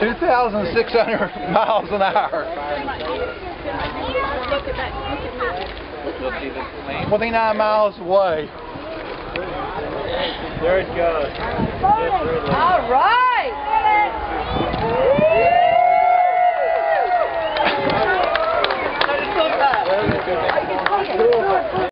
2,600 miles an hour. Twenty-nine miles away. There it goes.